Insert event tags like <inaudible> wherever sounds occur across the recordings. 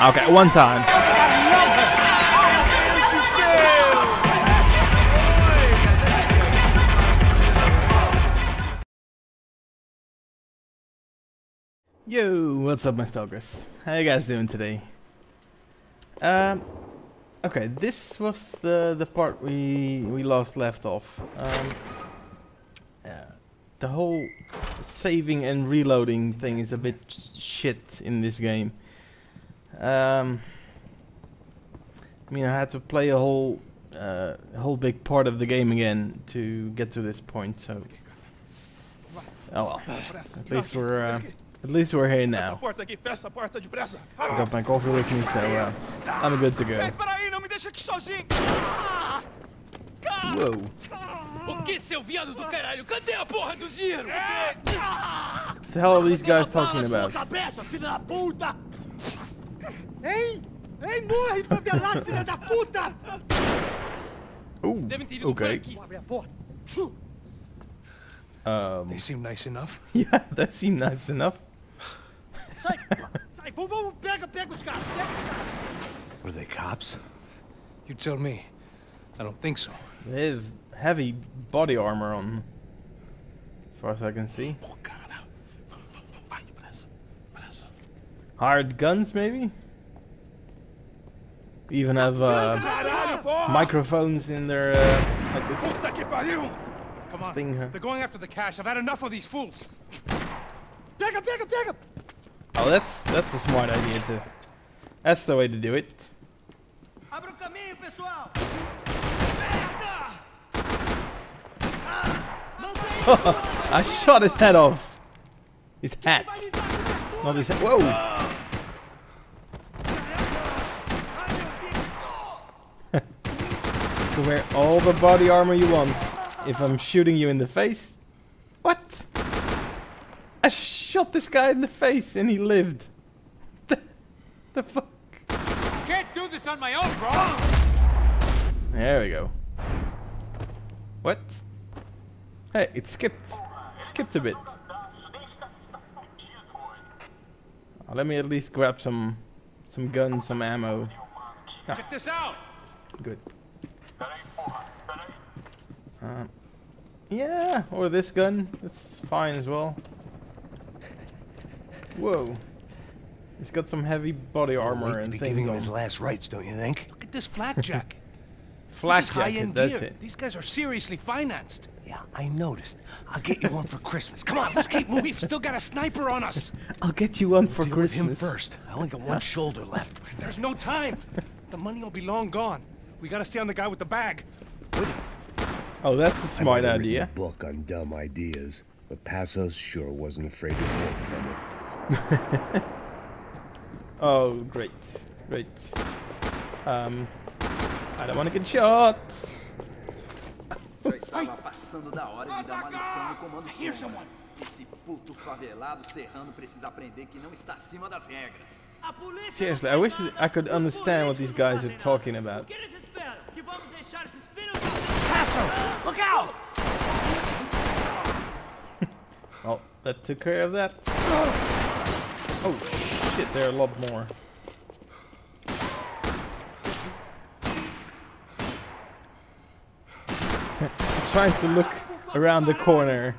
Okay, one time. Yo, what's up my stalkers? How you guys doing today? Um, okay, this was the the part we we lost left off. Um, uh, the whole saving and reloading thing is a bit shit in this game. Um, I mean, I had to play a whole uh, whole big part of the game again to get to this point. So, oh well. At least we're uh, at least we're here now. I got my coffee with me, so uh, I'm good to go. Whoa. The hell are these guys talking about? Cabeça, filha da puta! Ei! Ei, morre, favelado, filha da puta! Ooh, Devem ter ido okay. aqui. Abre a porta. Um, They seem nice enough. <laughs> yeah, that seemed nice enough. Sai, sai, vamos, vamos, pega, pega os caras, pega os caras. Were they cops? You tell me. I don't think so. They have heavy body armor on, as far as I can see. Oh, cara. Vamos, vamos, vamos. Vai, depressa. Depressa. Hired guns, maybe? Even have uh, microphones in their uh, like this, Puta que! Come this on. thing. Huh? They're going after the cash. I've had enough of these fools. Pega, pega, pega! Oh, that's that's a smart idea too. That's the way to do it. Abra o caminho, pessoal! <laughs> I shot his head off. His hat, not his head. Whoa! To wear all the body armor you want. If I'm shooting you in the face, what? I shot this guy in the face and he lived. The, <laughs> the fuck? Can't do this on my own, bro! There we go. What? Hey, it skipped. skipped a bit. Uh, let me at least grab some some guns, some ammo. Check this out! Good. Um, yeah, or this gun. That's fine as well. Whoa. He's got some heavy body armor Late to and be things giving him on. his last rites, don't you think? Look at this flak <laughs> jacket. Flak this jacket, high-end that's gear. it. These guys are seriously financed. Yeah, I noticed. I'll get you one for Christmas. Come on, Let's keep moving. We've still got a sniper on us. <laughs> I'll get you one for deal with him first. I only got one <laughs> shoulder left. There's no time. The money will be long gone. We gotta stay on the guy with the bag. Oh, that's a smart I've idea. a book on dumb ideas, but Passos sure wasn't afraid to quote from it. <laughs> Oh, great, great. Um, I don't want to get shot. Já estava passando da hora de dar uma lição no comando sombra. Esse puto favelado serrano precisa aprender que não está acima das regras. Seriously, I wish that I could understand what these guys are talking about. que eles esperam? Que vamos deixar esses filhos da... Passo! Look out! Oh, that took care of that. <gasps> Oh shit, there are a lot more. <laughs> I'm trying to look around the corner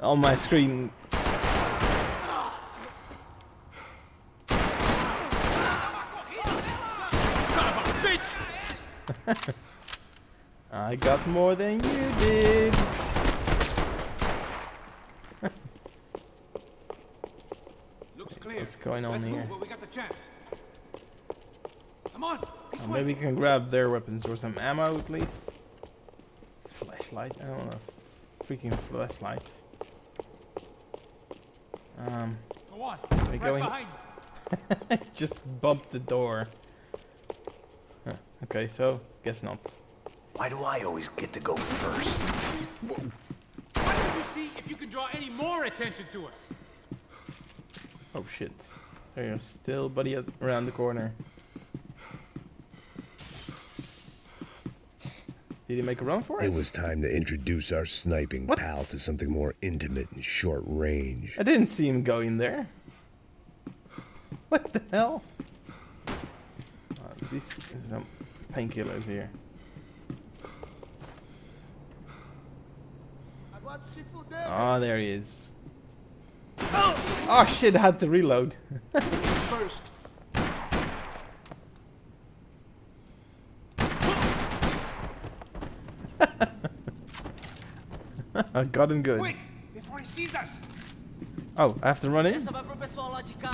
on my screen. <laughs> I got more than you did. <laughs> Looks clear. What's going on here? we got the chance. Come on. Oh, maybe you can grab their weapons or some ammo at least. Flashlight? I don't want a freaking flashlight. Um, Go on. we going? <laughs> Just bumped the door. Huh, okay, so guess not. Why do I always get to go first? Why don't you see if you can draw any more attention to us? Oh shit. There's still buddy around the corner. Did he make a run for it? It was time to introduce our sniping What? pal to something more intimate and short range. I didn't see him go in there. What the hell? Oh, these some painkillers here. Agora tu se fuder. Oh, there he is. Oh shit! I had to reload. <laughs> First. I got him good. Quick! Before he sees us! Oh, I have to run in. Essa vai pro pessoal lá de cá.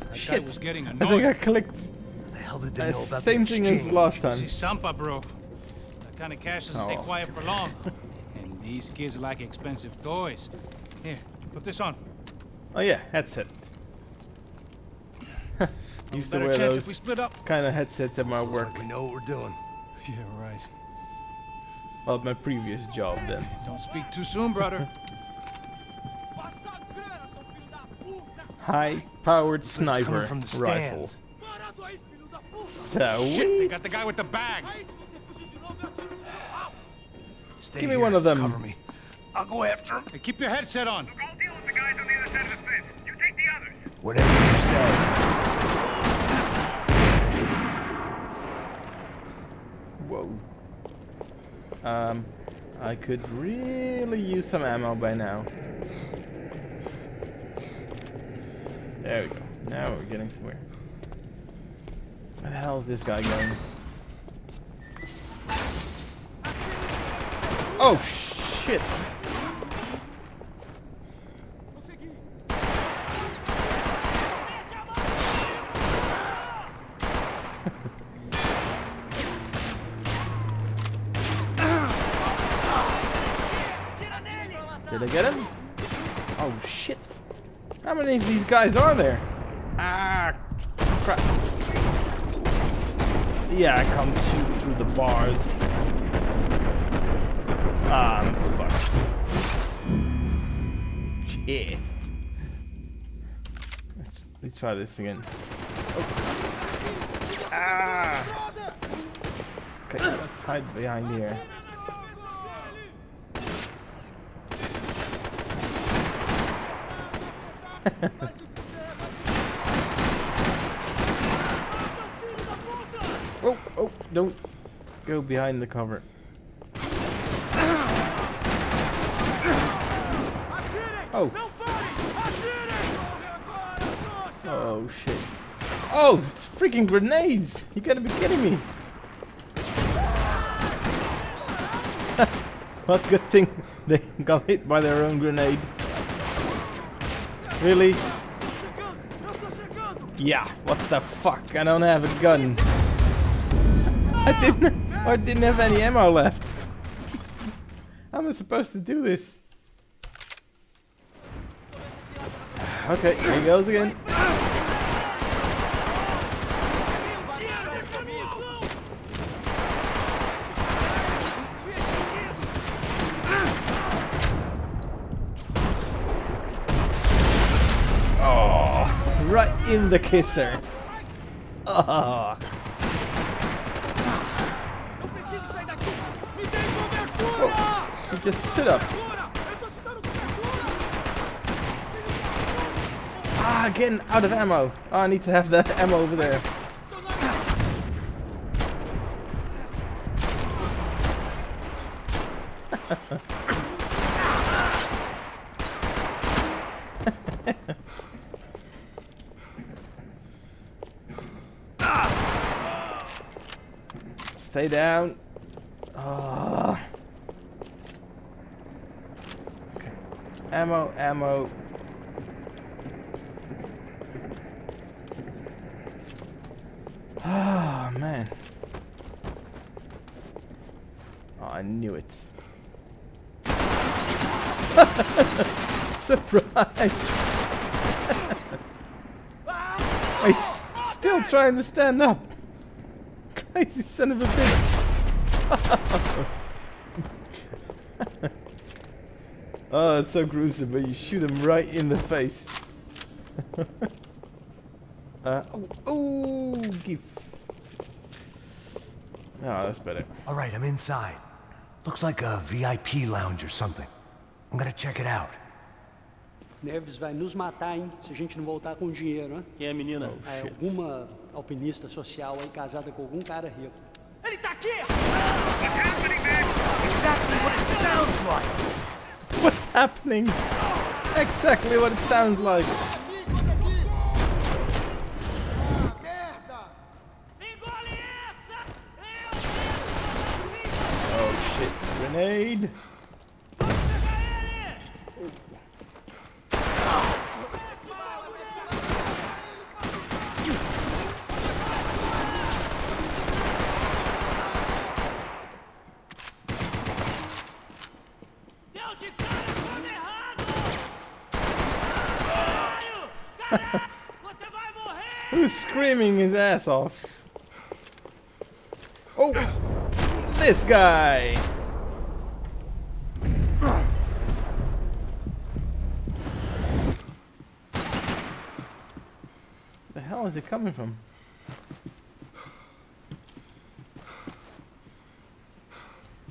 That guy Shit. was getting I think I annoyed. clicked. The hell did they Uh, know about same the thing as last time. See Sampa, bro. That kind of cash doesn't stay Oh. quiet for long. and these kids like expensive toys. Here, put this on. Oh yeah, headset. <laughs> Used to wear we those split up. kind of headsets at my work. like we know what we're doing. Yeah, right. Well, my previous job then. Don't speak too soon, brother. Passa a grana, seu filho da puta. High-powered sniper from the rifle. stands. Parado aí, filho da puta. So Shit, they got the guy with the bag. Aí, se você fugir de novo, eu atiro no seu rabo. Stay Give me here, one of them. Cover me. I'll go after him. Hey, keep your headset on. I'll deal with the guys on the other side of the fence. You take the others. Whatever you say. Whoa. Um, I could really use some ammo by now. There we go. Now we're getting somewhere. Where the hell is this guy going? Oh shit! Did I get him? Oh shit! How many of these guys are there? Ah, crap! Yeah, I come shoot through the bars. Ah, I'm fucked. Shit. Let's, let's try this again. Oh. Ah! Okay, let's hide behind here. <laughs> Oh, oh, don't go behind the cover. Oh. Oh shit. Oh, it's freaking grenades! You gotta be kidding me! <laughs> what good thing they got hit by their own grenade. Really? Yeah, what the fuck? I don't have a gun. I didn't I didn't have any ammo left. How am I supposed to do this? <sighs> Okay, here he goes again. Oh, right in the kisser. Oh. Cobertura. He just stood up. Ah, getting out of ammo. Oh, I need to have that ammo over there. Stay down. Ah. Okay. Ammo, ammo. Ah, man. Oh, I knew it. <laughs> Surprise! <laughs> I s- still trying to stand up. Crazy son of a bitch. <laughs> oh, it's so gruesome, but you shoot him right in the face. <laughs> uh, oh, oh, give. Oh, that's better. All right, I'm inside. Looks like a VIP lounge or something. I'm gonna check it out. Neves vai nos matar, hein? Se a gente não voltar com dinheiro, né? Quem é a menina? É alguma alpinista social aí casada com algum cara rico. Ele tá aqui! Exactly what it sounds like. What's happening? Exactly what it sounds like. Oh shit, grenade. Screaming his ass off? Oh, this guy. The hell is it coming from?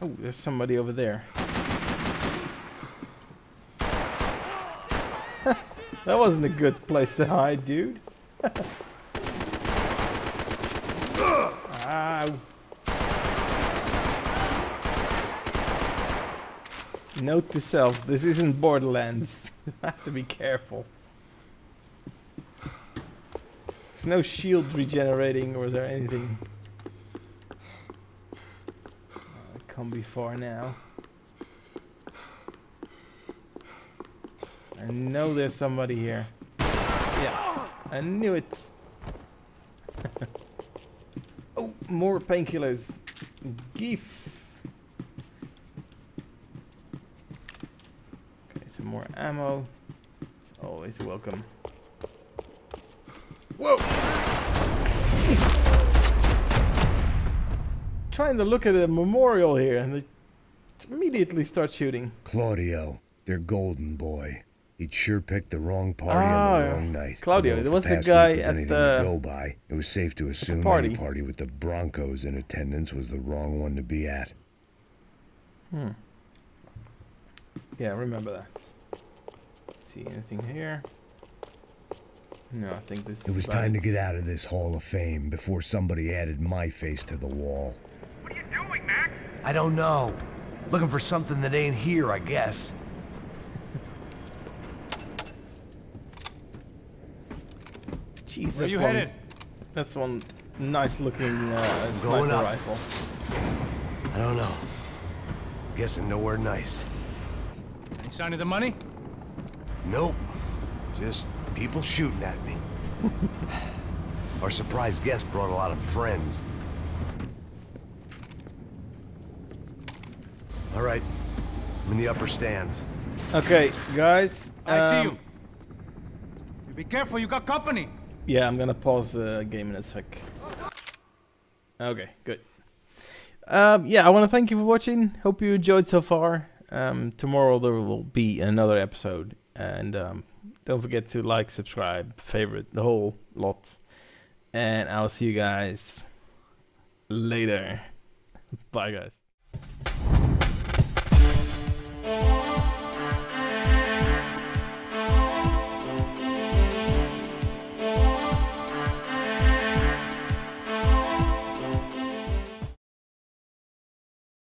Oh, there's somebody over there. <laughs> that wasn't a good place to hide, dude. <laughs> Ow. Note to self, this isn't Borderlands. <laughs> Have to be careful. There's no shield regenerating or there anything. Uh, come before now. I know there's somebody here. Yeah, I knew it. <laughs> more painkillers. Geef. Okay, some more ammo. Always welcome. Whoa! Trying to look at a memorial here and they immediately start shooting. Claudio, their golden boy. He'd sure picked the wrong party on Ah, the wrong night. Claudio, Although there was the past guy was at the- to go by. It was safe to assume party. any party with the Brancos in attendance was the wrong one to be at. Hmm. Yeah, remember that. See anything here? No, I think this It was about time to get out of this Hall of Fame before somebody added my face to the wall. What are you doing, Mac? I don't know. Looking for something that ain't here, I guess. Jeez, Where that's you one, headed? That's one nice looking uh, sniper rifle. I don't know. Guessing nowhere nice. Any sign of the money? Nope. Just people shooting at me. <laughs> Our surprise guest brought a lot of friends. All right. I'm in the upper stands. Okay, guys. I see um, you. You be careful, you got company. Yeah, I'm gonna pause the game in a sec. Okay, good. Um, yeah, I want to thank you for watching. Hope you enjoyed so far. Um, tomorrow there will be another episode, and um, don't forget to like, subscribe, favorite, the whole lot. And I'll see you guys later. <laughs> Bye, guys.